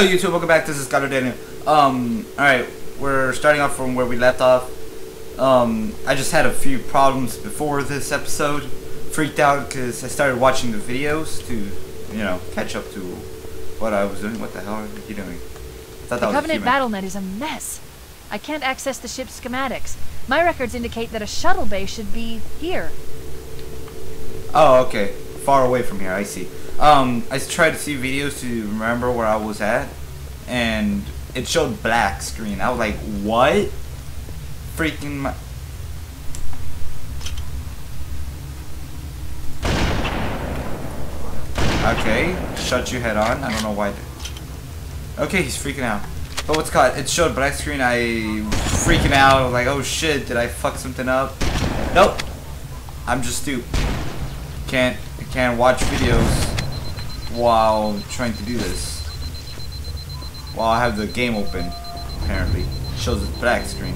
Hello YouTube, welcome back. This is Skylord Daniel. Um, alright, we're starting off from where we left off. Um, I just had a few problems before this episode. Freaked out because I started watching the videos to, you know, catch up to what I was doing. What the hell are you doing? The Covenant. BattleNet is a mess. I can't access the ship's schematics. My records indicate that a shuttle bay should be here. Oh, okay. Far away from here, I see. Um, I tried to see videos to remember where I was at, and it showed black screen. I was like, what? Freaking my... Okay, shut your head on. I don't know why. Okay, he's freaking out. But what's called? It showed black screen. I freaking out. Like, oh shit, did I fuck something up? Nope. I'm just stupid. Can't can't watch videos while trying to do this. While I have the game open, apparently. shows a black screen.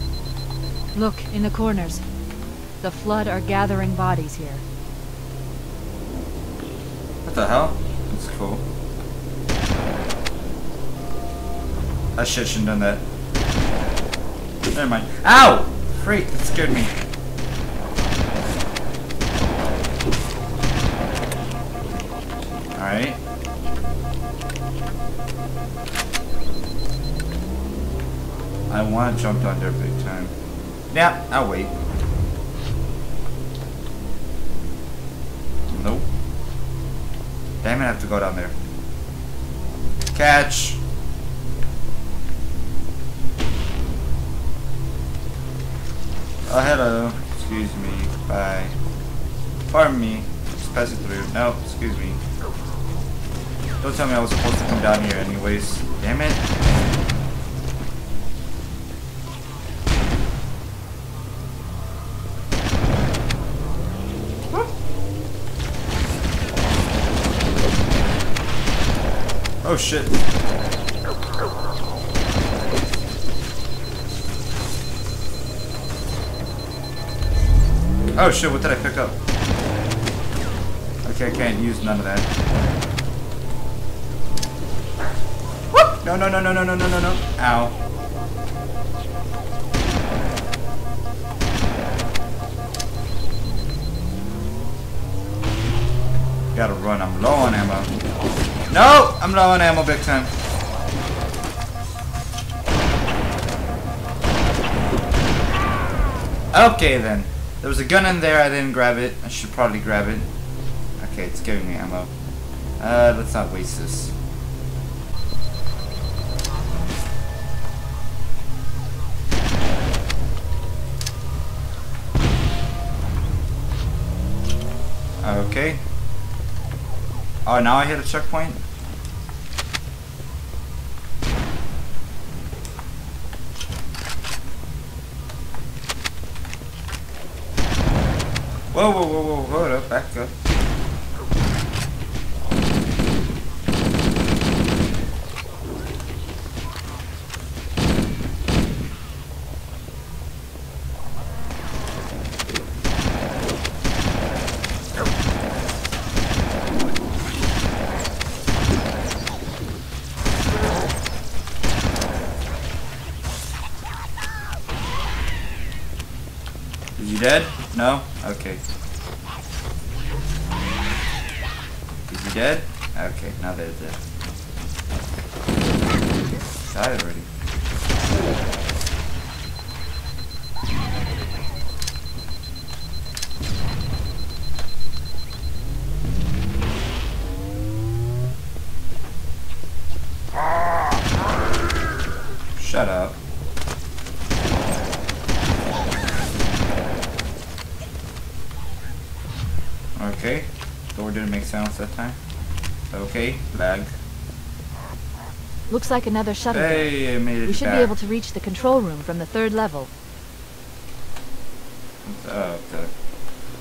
Look, in the corners. The Flood are gathering bodies here. What the hell? That's cool. I shit shouldn't done that. Never mind. Ow! Freak, that scared me. Alright. I want to jump down there big time. Yeah, I'll wait. Nope. Damn it, I have to go down there. Catch! Oh, hello. Excuse me. Bye. Pardon me. Just passing through. No, excuse me. Don't tell me I was supposed to come down here anyways. Damn it. Oh shit, what did I pick up? Okay, I can't use none of that. Whoop! No, no, no, no, no, no, no, no, no. Ow. Gotta run, I'm low on ammo. No! I'm low on ammo big time. Okay then. There was a gun in there, I didn't grab it. I should probably grab it. Okay, it's giving me ammo. Uh, let's not waste this. Okay. Oh, now I hit a checkpoint? Whoa, whoa, Died already. Looks like another shuttle. Hey, I made it We should back. be able to reach the control room from the third level. Oh, okay.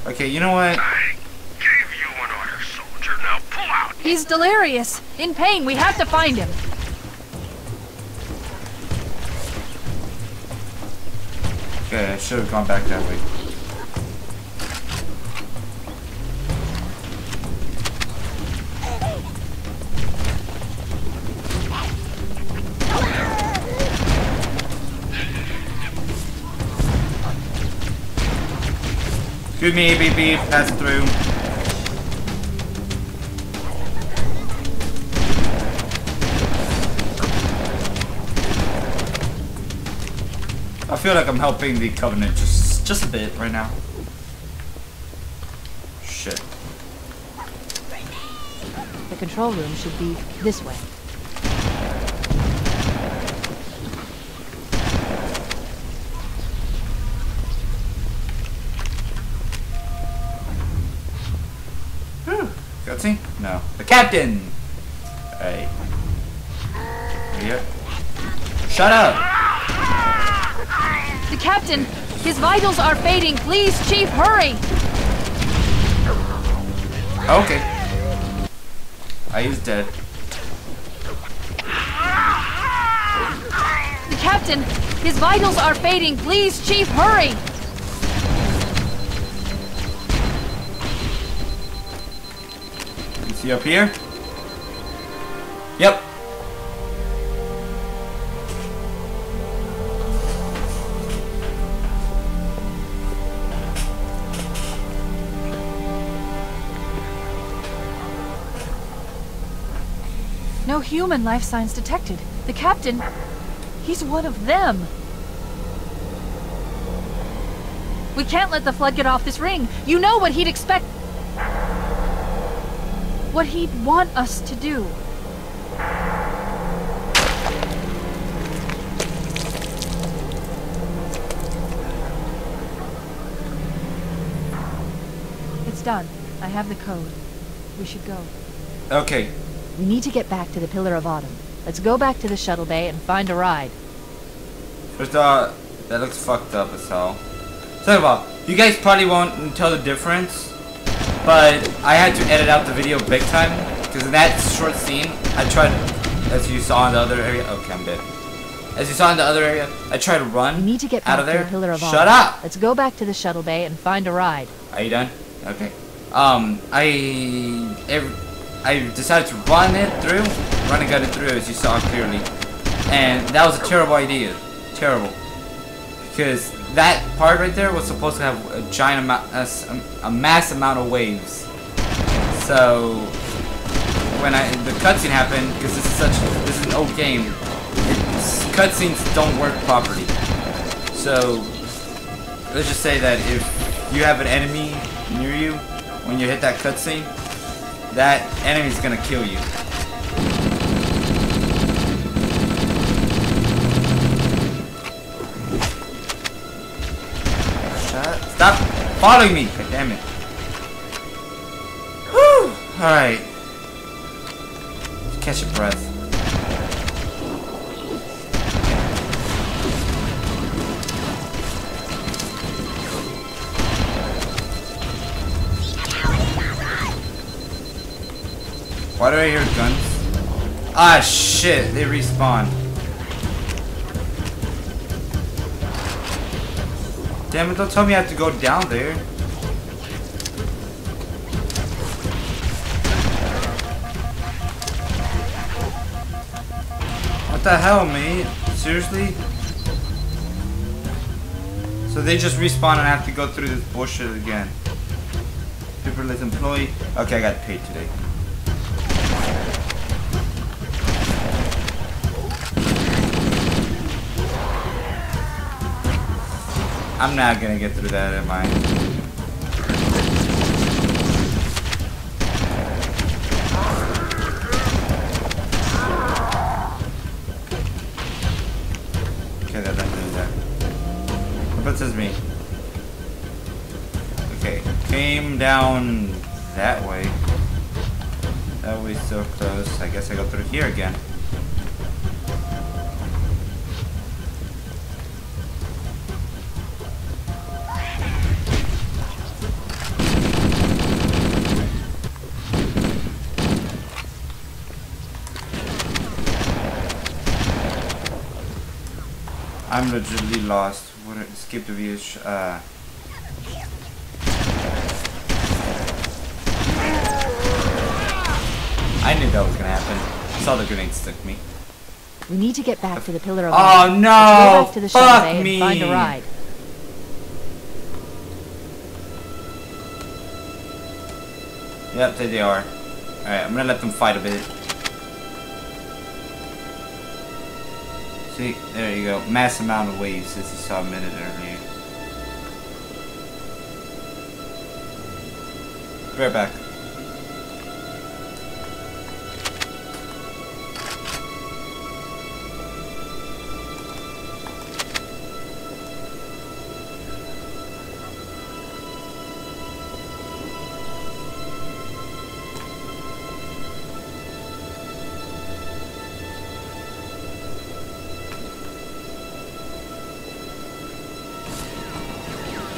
Okay, you know what? I gave you an order, soldier. Now pull out. He's delirious. In pain. We have to find him. Okay, I should have gone back that way. Excuse me, beep, pass through. I feel like I'm helping the Covenant just just a bit right now. Shit. The control room should be this way. Cutscene? No. The captain! Hey. Here. Shut up! The captain! His vitals are fading! Please, Chief, hurry! Okay. I he's dead. The captain! His vitals are fading! Please, Chief, hurry! You see up here? Human life signs detected. The captain, he's one of them. We can't let the flood get off this ring. You know what he'd expect. What he'd want us to do. It's done. I have the code. We should go. Okay. We need to get back to the Pillar of Autumn. Let's go back to the shuttle bay and find a ride. First off, that looks fucked up as hell. Second of all, you guys probably won't tell the difference, but I had to edit out the video big time, because in that short scene, I tried, as you saw in the other area, okay, I'm dead. As you saw in the other area, I tried to run We need to get out of there. the Pillar of Shut Autumn. up! Let's go back to the shuttle bay and find a ride. Are you done? Okay. Um, I ev I decided to run it through, run and gun it through, as you saw clearly, and that was a terrible idea, terrible, because that part right there was supposed to have a giant amount, a mass amount of waves. So when I the cutscene happened, because this is such this is an old game, cutscenes don't work properly. So let's just say that if you have an enemy near you when you hit that cutscene, that enemy's gonna kill you. Stop following me! God damn it. Alright. Catch your breath. Why do I hear guns? Ah shit, they respawn. Damn it, don't tell me I have to go down there. What the hell, mate? Seriously? So they just respawn and I have to go through this bullshit again. Paperless employee. Okay, I got paid today. I'm not gonna get through that, am I? Okay, that doesn't do that. What says me? Okay, came down that way. That way so close. I guess I go through here again. I'm legitimately lost. What? Skip the view. Uh. I knew that was gonna happen. I saw the grenade stick me. We need to get back to the Pillar of Oh, no! Let's go back to the Fuck me! find a ride. Yep, there they are. Alright, I'm gonna let them fight a bit. See, there you go. Mass amount of waves as you saw a minute earlier. Right back.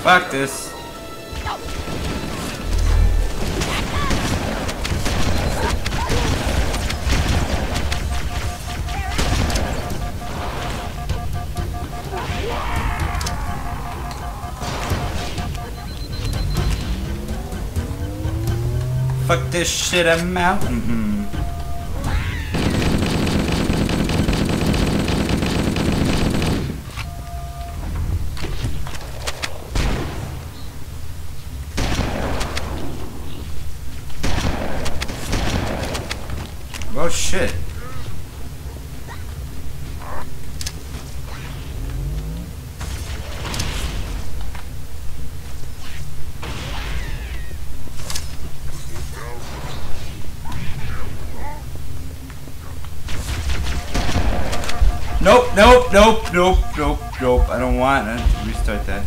Fuck this. Fuck this shit, I'm out. Mm-mm. Oh want to restart that.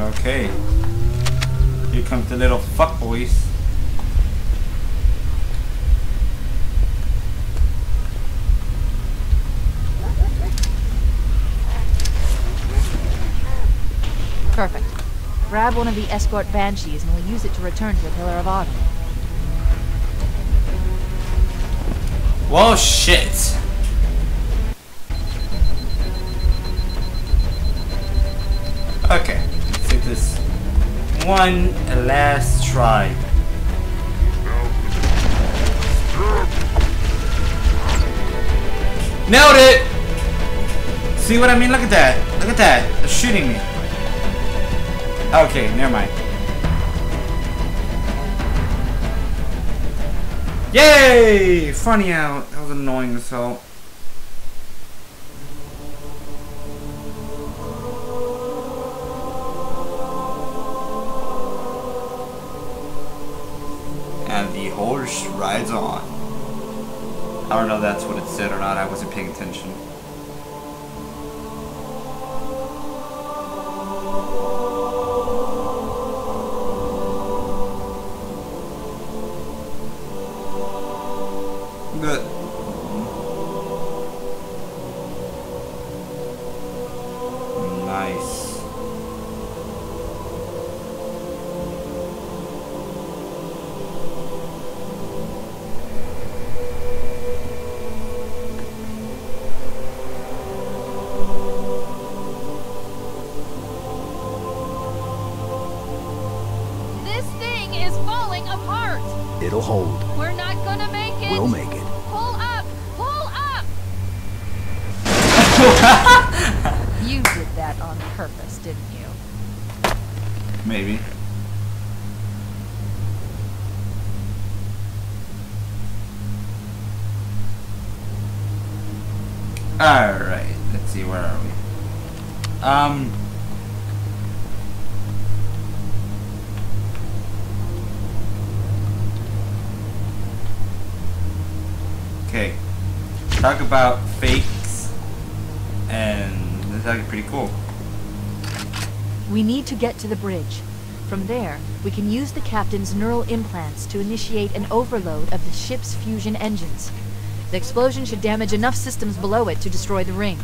Okay. Here comes the little fuck boys. Grab one of the escort banshees and we'll use it to return to the Pillar of Autumn. Whoa, shit. Okay, let's take this one last try. Nailed it! See what I mean? Look at that. Look at that. They're shooting me. Okay, never mind. Yay! Funny out. That was annoying as hell. And the horse rides on. I don't know if that's what it said or not. I wasn't paying attention. Get to the bridge. From there, we can use the captain's neural implants to initiate an overload of the ship's fusion engines. The explosion should damage enough systems below it to destroy the ring.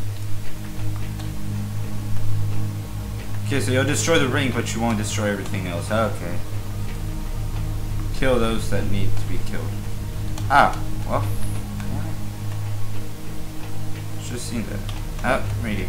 Okay, so you'll destroy the ring, but you won't destroy everything else. Okay. Kill those that need to be killed. Ah, well. Just seen that. Ah, radio.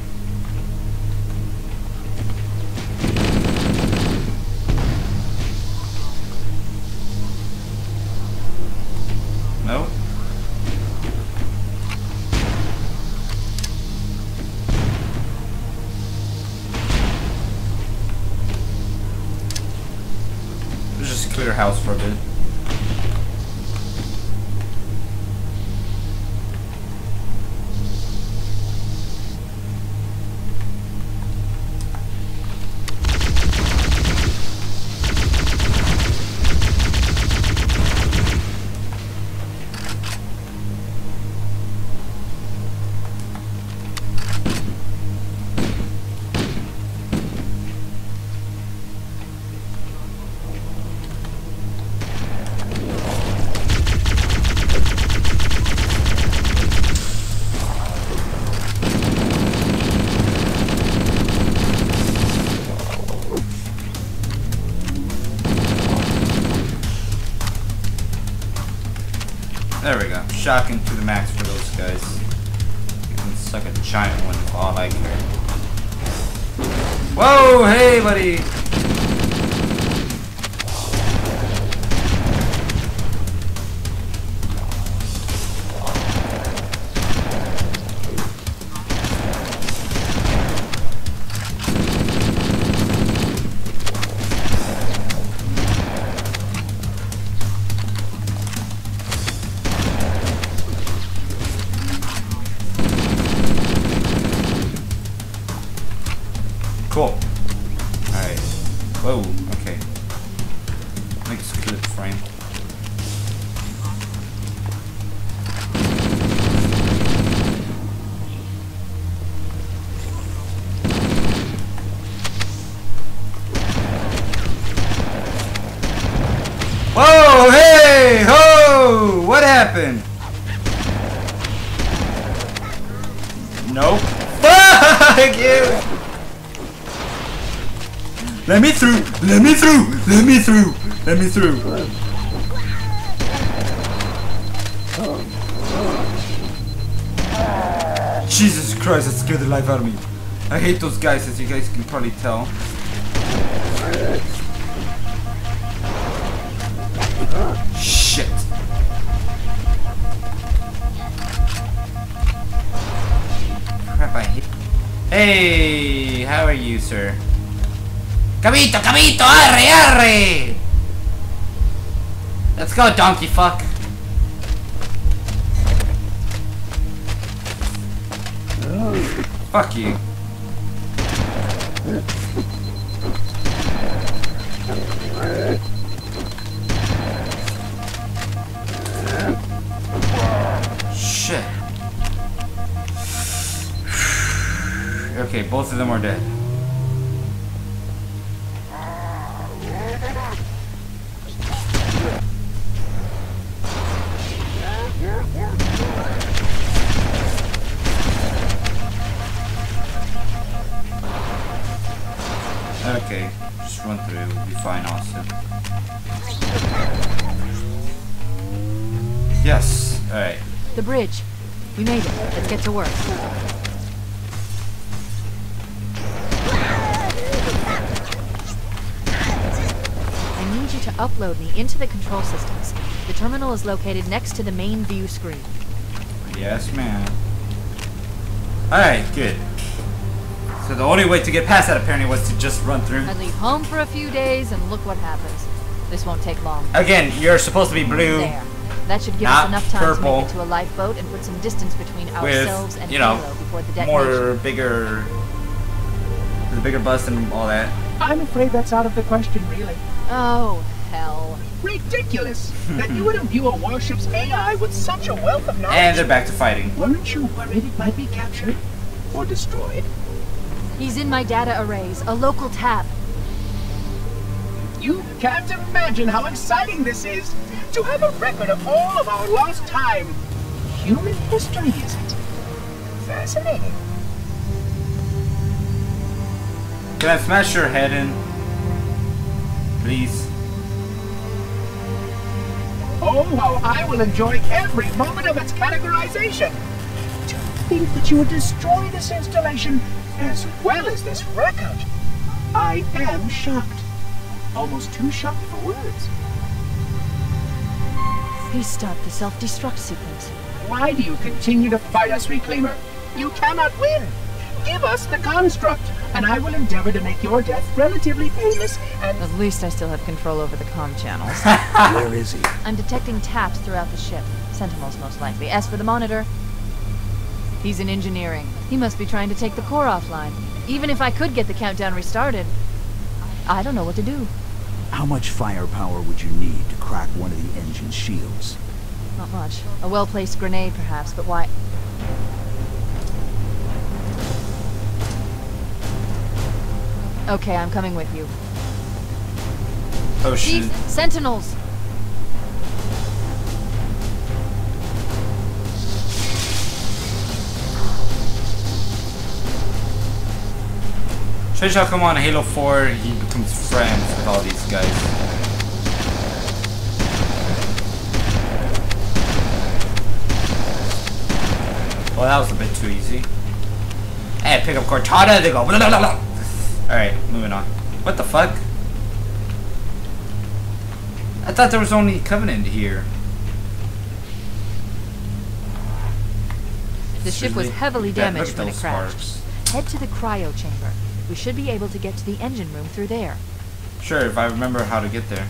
Shocking to the max for those guys. You can suck a giant one for all I care. Whoa, hey buddy! Let me through! Let me through! Let me through! Let me through! Jesus Christ, that scared the life out of me. I hate those guys, as you guys can probably tell. Shit. Crap, I hate. Hey, how are you, sir? Cabito, cabito, arre, arre! Let's go, donkey fuck. Oh, fuck you. Shit. Okay, both of them are dead. Yes, alright. The bridge. We made it. Let's get to work. I need you to upload me into the control systems. The terminal is located next to the main view screen. Yes, ma'am. Alright, good. So the only way to get past that apparently was to just run through. I leave home for a few days and look what happens. This won't take long. Again, you're supposed to be blue There. That should give Not us enough time to purple. make it to a lifeboat and put some distance between with, ourselves and you know, Halo before the detonation. more bigger, the bigger bus and all that. I'm afraid that's out of the question, really. Oh, hell. Ridiculous! that you would imbue a warship's AI with such a wealth of knowledge. And they're back to fighting. Weren't you worried it might be captured? Or destroyed? He's in my data arrays, a local tab. You can't imagine how exciting this is! To have a record of all of our lost time! Human history, is it? Fascinating. Can I smash your head in? Please. Oh, how I will enjoy every moment of its categorization! To think that you would destroy this installation as well as this record! I am shocked. Almost too shocked for words. Please stop the self-destruct sequence. Why do you continue to fight us, Reclaimer? You cannot win! give us the construct, and I will endeavor to make your death relatively painless and At least I still have control over the comm channels. Where is he? I'm detecting taps throughout the ship. Sentinels, most likely. As for the monitor, he's in engineering. He must be trying to take the core offline. Even if I could get the countdown restarted, I don't know what to do. How much firepower would you need to crack one of the engine's shields? Not much. A well-placed grenade, perhaps, but why? Okay, I'm coming with you. Oh shit. Chief, sentinels! Strange how come on Halo 4 he becomes friends with all these guys. Well, that was a bit too easy. Hey, pick up Cortana, they go blah, blah, blah, blah. Alright, moving on. What the fuck? I thought there was only Covenant here. The ship was heavily damaged when it crashed. sparks. Head to the cryo chamber. We should be able to get to the engine room through there. Sure, if I remember how to get there.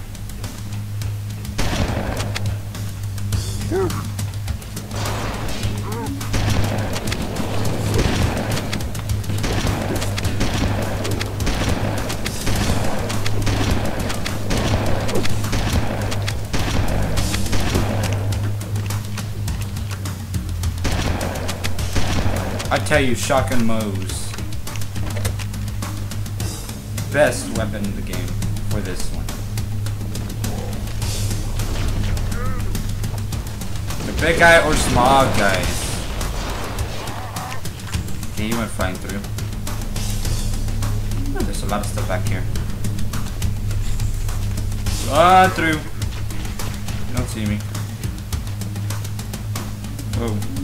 I tell you, shotgun Moe's best weapon in the game for this one. The big guy or small guys? Okay, he went flying through. Oh, there's a lot of stuff back here. Run through. Don't see me. Whoa.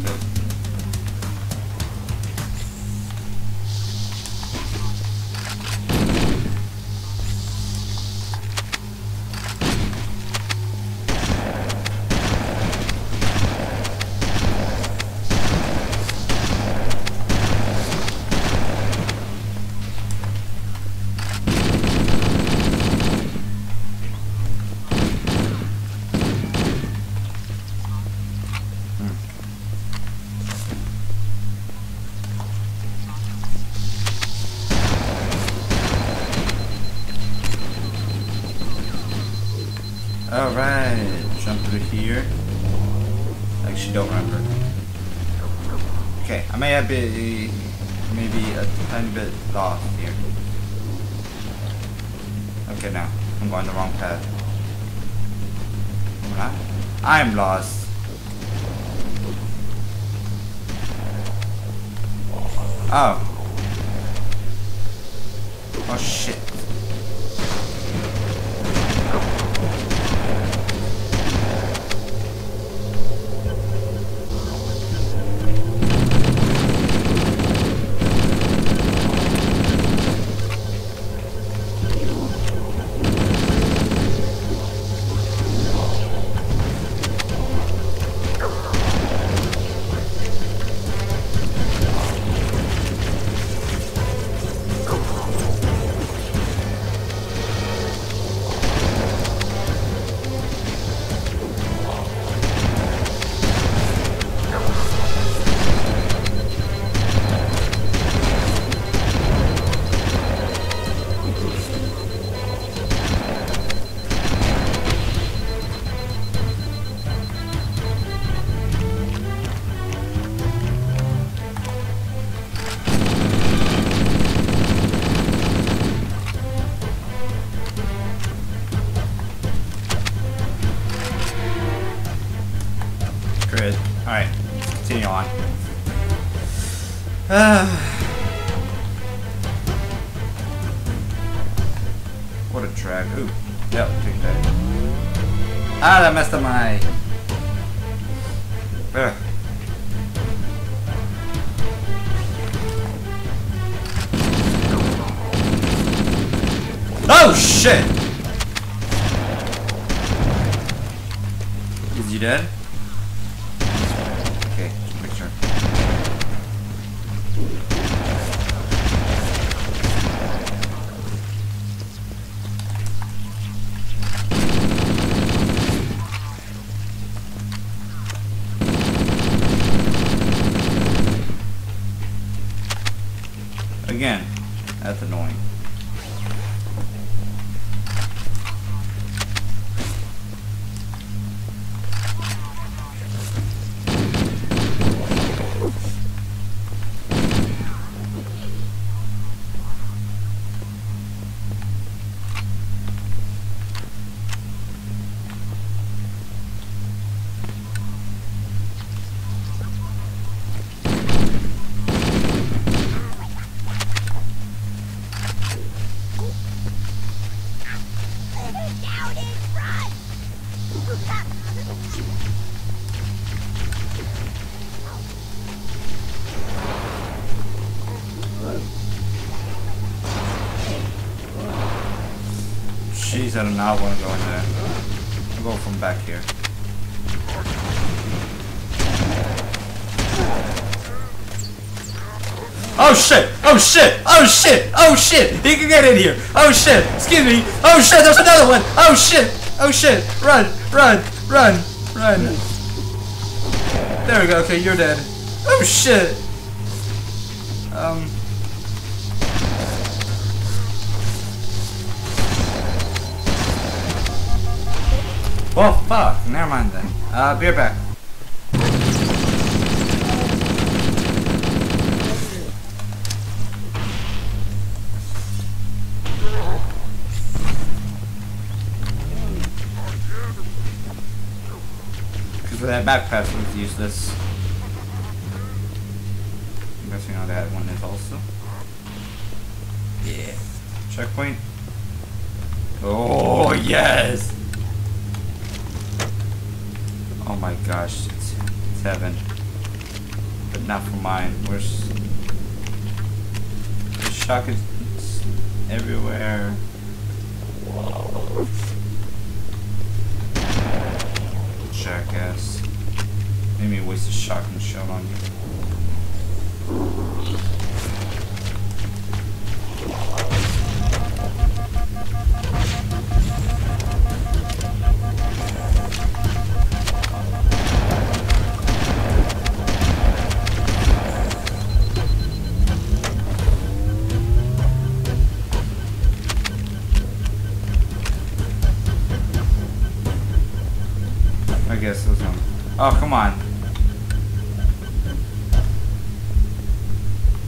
Been maybe a tiny bit lost here. Okay, now I'm going the wrong path. Am I? I'm lost. Oh I do not want to go in there. I'll go from back here. Oh shit! Oh shit! Oh shit! Oh shit! He can get in here! Oh shit! Excuse me! Oh shit! There's another one! Oh shit! Oh shit! Run! Run! Run! Run! There we go. Okay, you're dead. Oh shit! Um. Well, fuck. Never mind then. Uh, be right back. Because that backpack was useless. I'm guessing how that one is also. Yeah. Checkpoint. Oh, yes! Oh my gosh, it's, heaven. But not for mine. Where's... The shock is everywhere. Jackass. Made me waste a shotgun shell on you. Guess it was on. Oh, come on.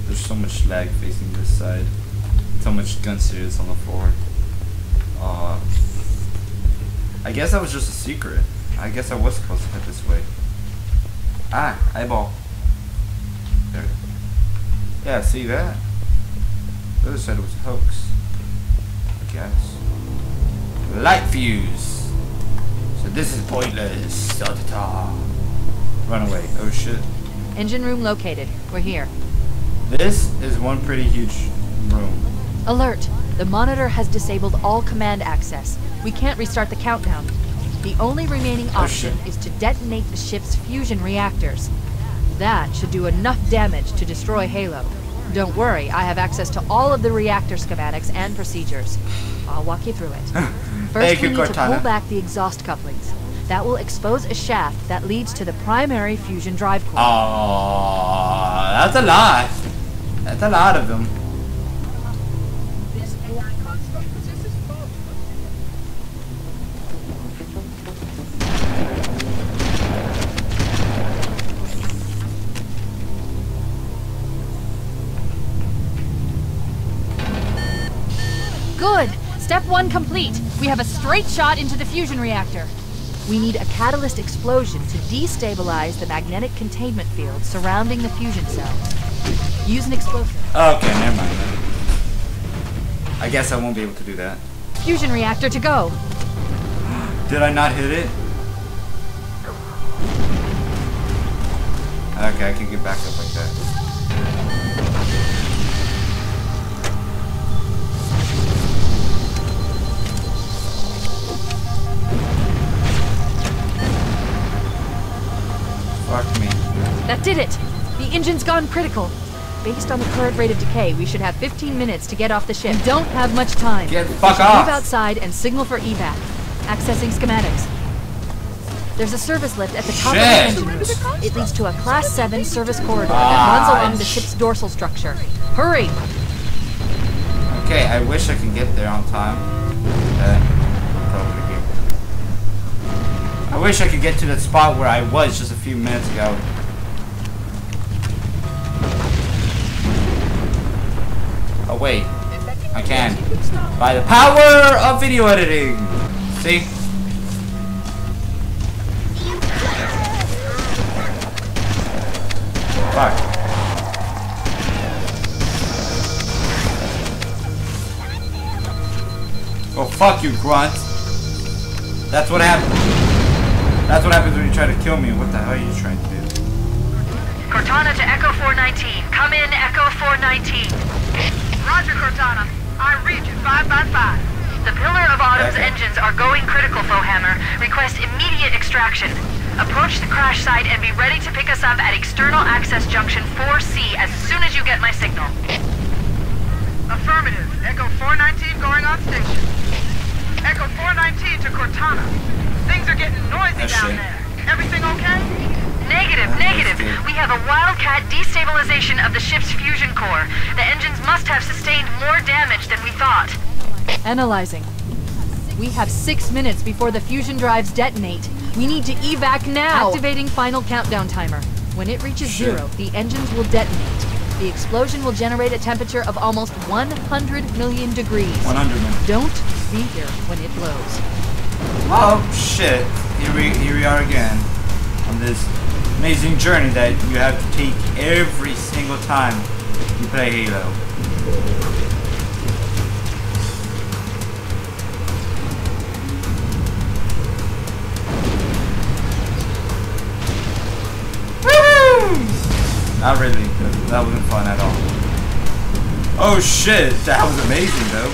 There's so much lag facing this side. So much gun series on the floor. Uh, I guess that was just a secret. I guess I was supposed to head this way. Ah, eyeball. There. Yeah, see that? The other side was a hoax. I guess. Light fuse. So this is pointless. Da, da, da. Run away. Oh shit. Engine room located. We're here. This is one pretty huge room. Alert! The monitor has disabled all command access. We can't restart the countdown. The only remaining Oh, option shit. is to detonate the ship's fusion reactors. That should do enough damage to destroy Halo. Don't worry, I have access to all of the reactor schematics and procedures. I'll walk you through it. First, Thank we you, need to pull back the exhaust couplings. That will expose a shaft that leads to the primary fusion drive core. Oh, that's a lot. That's a lot of them. Complete. We have a straight shot into the fusion reactor. We need a catalyst explosion to destabilize the magnetic containment field surrounding the fusion cell. Use an explosive. Okay, never mind. I guess I won't be able to do that. Fusion reactor to go. Did I not hit it? Okay, I can get back up like that. Fuck me. That did it! The engine's gone critical. Based on the current rate of decay, we should have 15 minutes to get off the ship. We don't have much time. Get We fuck off! Move outside and signal for evac. Accessing schematics. There's a service lift at the top Shit. of the engine room. It leads to a Class 7 service corridor Ah, that runs along the ship's dorsal structure. Hurry! Okay, I wish I could get there on time. Uh, wish I could get to the spot where I was just a few minutes ago. Oh wait, I can. By the power of video editing! See? Fuck. Oh fuck you, grunt. That's what happens. That's what happens when you try to kill me. What the hell are you trying to do? Cortana to Echo 419. Come in, Echo 419. Roger, Cortana. I read you 5 by 5 The Pillar of Autumn's Okay. engines are going critical, Foehammer. Request immediate extraction. Approach the crash site and be ready to pick us up at External Access Junction 4C as soon as you get my signal. Affirmative. Echo 419 going on station. Echo 419 to Cortana. Things are getting noisy That's down shit. there. Everything okay? Negative, negative. We have a Wildcat destabilization of the ship's fusion core. The engines must have sustained more damage than we thought. Analyzing. We have six minutes before the fusion drives detonate. We need to evac now! Activating final countdown timer. When it reaches Shit. zero, the engines will detonate. The explosion will generate a temperature of almost 100 million degrees. 100 minutes. Don't be here when it blows. Oh shit! Here we here we are again on this amazing journey that you have to take every single time you play Halo. Not really. That wasn't fun at all. Oh shit! That was amazing though.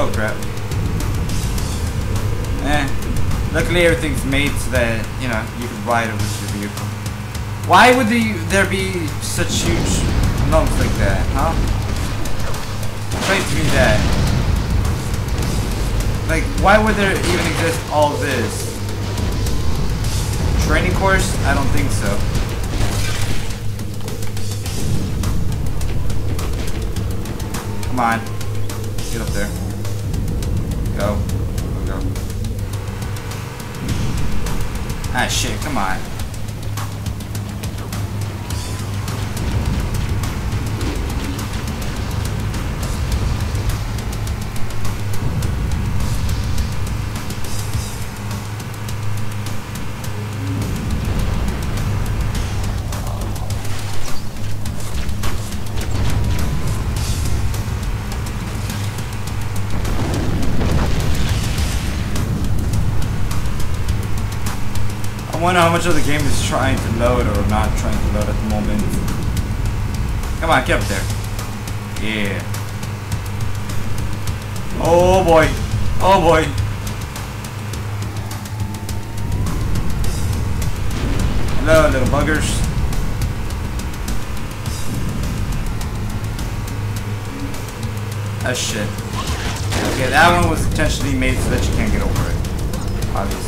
Oh crap. Eh. Luckily everything's made so that, you know, you can ride it with your vehicle. Why would the, there be such huge lumps like that, huh? Explain to me that. Like, why would there even exist all this? Training course? I don't think so. Come on. Get up there. Go. Go, Ah, shit, come on. Wonder how much of the game is trying to load or not trying to load at the moment. Come on, get up there. Yeah. Oh boy. Oh boy. Hello, little buggers. Ah shit. Okay, that one was intentionally made so that you can't get over it. Obviously.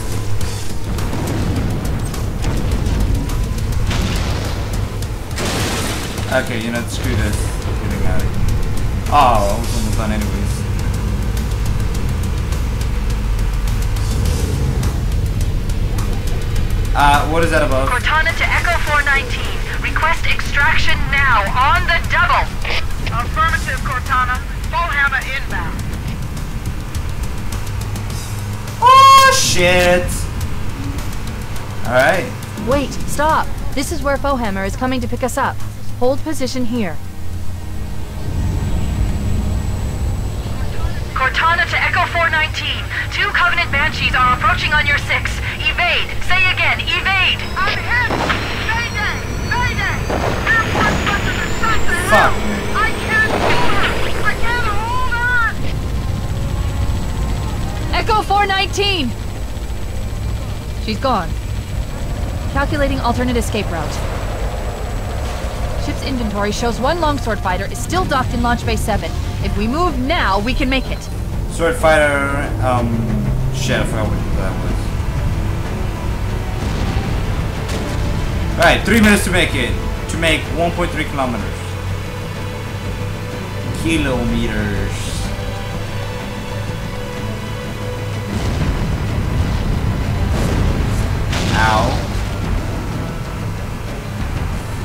Okay, you know, screw this. Getting out of here. Oh, I was almost done anyways. Uh, what is that about? Cortana to Echo 419. Request extraction now, on the double. Affirmative, Cortana. Foehammer inbound. Oh, shit! Alright. Wait, stop! This is where Foehammer is coming to pick us up. Hold position here. Cortana to Echo 419. Two Covenant Banshees are approaching on your six. Evade. Say again, evade. I'm hit! Mayday! Mayday! Airport buses are shot to Fuck. hell! I can't hold her! I can't hold her! Echo 419! She's gone. Calculating alternate escape route. Ship's inventory shows one longsword fighter is still docked in Launch Bay 7. If we move now, we can make it. Sword fighter, um, shit, I forgot that was. Alright, three minutes to make it. To make 1.3 kilometers. Kilometers. Ow.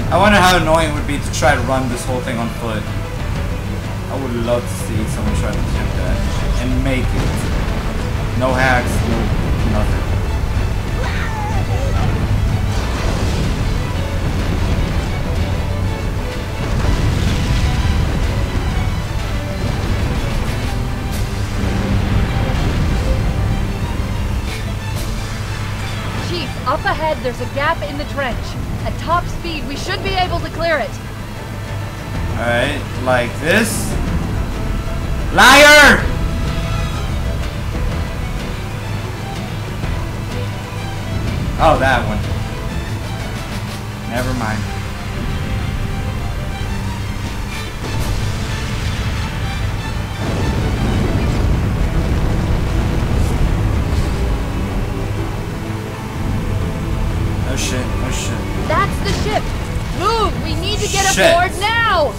I wonder how annoying it would be to try to run this whole thing on foot. I would love to see someone try to attempt that and make it. No hacks, no nothing. Chief, up ahead there's a gap in the trench. At top speed, we should be able to clear it. Alright, like this. Liar! Oh, that one. Never mind. Oh shit, oh shit. That's the ship. Move! We need to get Shit. aboard now!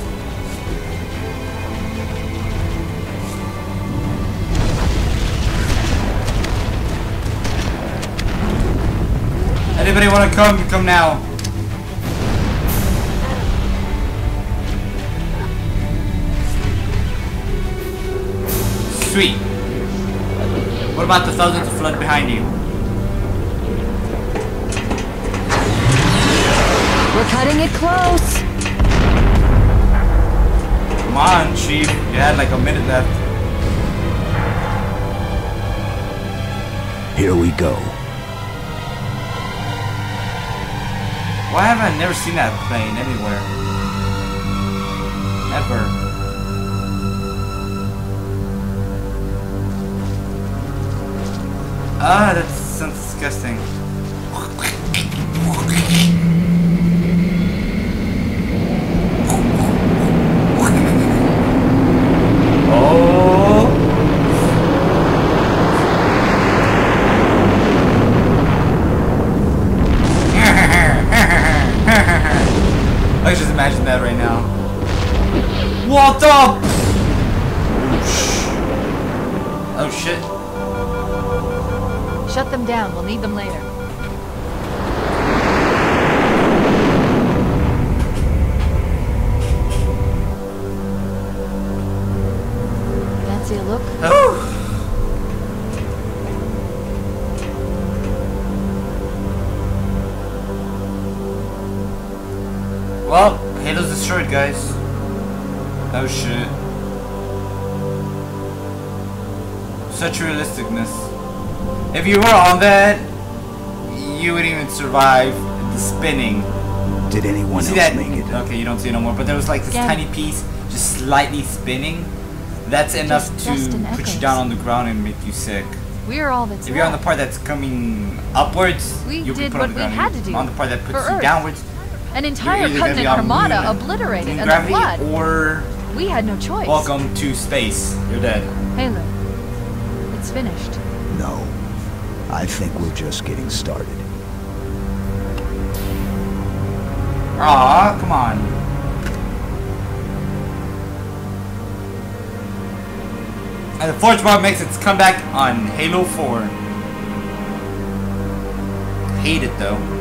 Anybody wanna come? Come now. Sweet. What about the thousands of flood behind you? We're cutting it close. Come on, Chief. You had like a minute left. Here we go. Why have I never seen that plane anywhere? Ever. Ah, that sounds disgusting. Oh. I can just imagine that right now. What up? Oh shit. Shut them down. We'll need them later. Such realisticness. If you were on that, you wouldn't even survive the spinning. Did anyone See else that? make it? Okay, you don't see it no more. But there was like this Yeah. tiny piece just slightly spinning. That's enough Just to dust and put you down on the ground and make you sick. We're all that's If you're on the part that's coming upwards, We you'll be did put on what the we ground. had to do On the part that puts for you downwards, An entire either gonna be Covenant on armada moon- obliterated moon in the flood. or We had no choice. welcome to space. You're dead. Halo. It's finished. No. I think we're just getting started. Ah, come on. And the Forge Bar makes its comeback on Halo 4. Hate it though.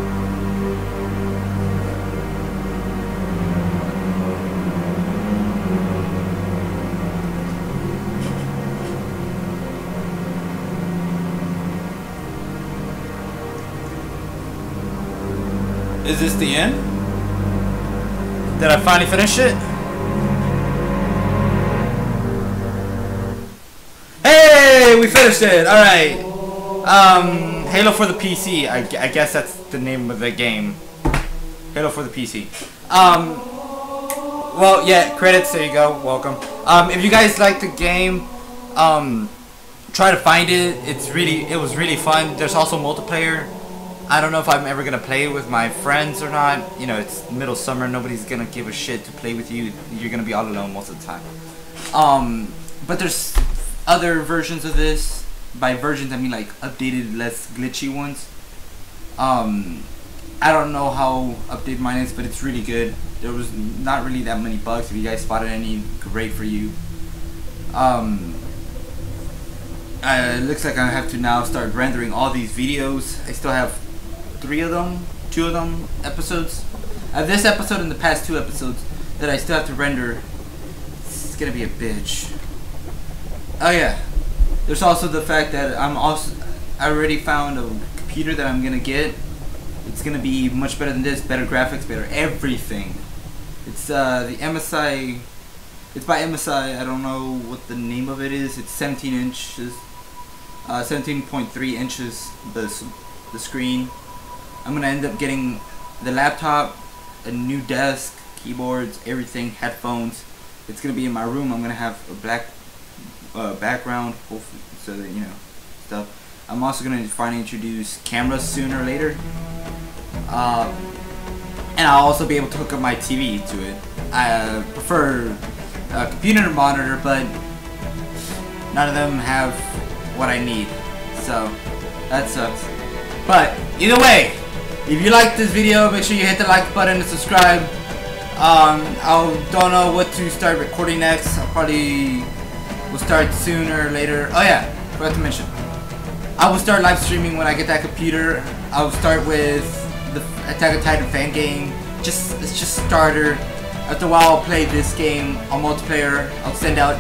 Is this the end? Did I finally finish it? Hey, we finished it. All right. Um, Halo for the PC. I, I guess that's the name of the game. Halo for the PC. Um, well, yeah, credits. There you go. Welcome. Um, if you guys like the game, um, try to find it. It's really, it was really fun. There's also multiplayer. I don't know if I'm ever gonna play with my friends or not. You know, it's middle summer. Nobody's gonna give a shit to play with you. You're gonna be all alone most of the time. Um, but there's other versions of this. By versions, I mean like updated, less glitchy ones. Um, I don't know how updated mine is, but it's really good. There was not really that many bugs. If you guys spotted any, great for you. Um, uh, it looks like I have to now start rendering all these videos. I still have three of them, two of them episodes. Have this episode and the past two episodes that I still have to render. It's gonna be a bitch. Oh yeah. There's also the fact that I'm also I already found a computer that I'm gonna get. It's gonna be much better than this, better graphics, better everything. It's uh the MSI it's by MSI, I don't know what the name of it is. It's 17 inches uh, 17.3 inches the the screen I'm gonna end up getting the laptop, a new desk, keyboards, everything, headphones. It's gonna be in my room. I'm gonna have a black uh, background, hopefully, so that you know stuff. I'm also gonna finally introduce cameras sooner or later. Uh, and I'll also be able to hook up my TV to it. I uh, prefer a computer monitor, but none of them have what I need. So that sucks. But either way, if you like this video, make sure you hit the like button and subscribe. Um, I don't know what to start recording next. I'll probably will start sooner or later. Oh yeah, forgot to mention. I will start live streaming when I get that computer. I will start with the Attack on Titan fan game. Just it's just starter. After a while, I'll play this game on multiplayer. I'll send out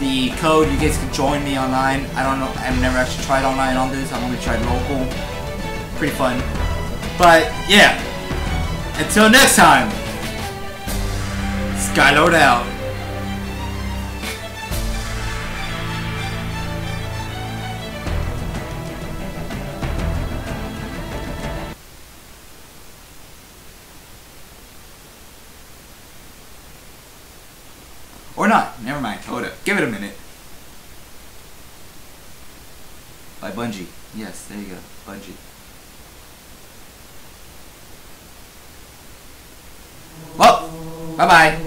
the code. You guys can join me online. I don't know. I've never actually tried online on this. I've only tried local. Pretty fun. But yeah. Until next time. Skylord out. Or not. Never mind. Hold up. Give it a minute. By Bungie. Yes, there you go. Bungie. Well, bye-bye.